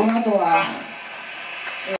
この後は。